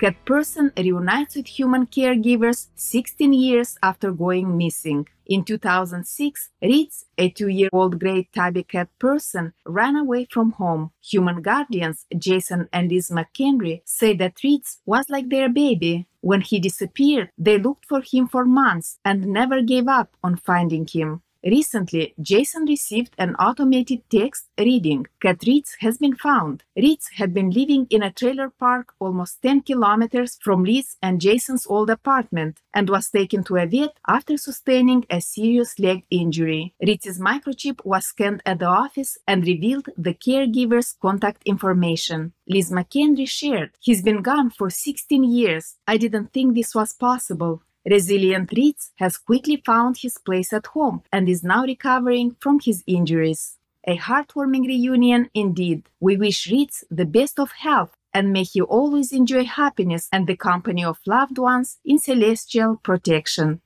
Cat person reunites with human caregivers 16 years after going missing. In 2006, Ritz, a two year old Great Tabby cat person, ran away from home. Human guardians, Jason and Liz McKendry, say that Ritz was like their baby. When he disappeared, they looked for him for months and never gave up on finding him. Recently, Jason received an automated text reading Cat Ritz has been found. Ritz had been living in a trailer park almost 10 kilometers from Liz and Jason's old apartment and was taken to a vet after sustaining a serious leg injury. Ritz's microchip was scanned at the office and revealed the caregiver's contact information. Liz McKendry shared, He's been gone for 16 years. I didn't think this was possible. Resilient Ritz has quickly found his place at home and is now recovering from his injuries. A heartwarming reunion indeed. We wish Ritz the best of health and may he always enjoy happiness and the company of loved ones in celestial protection.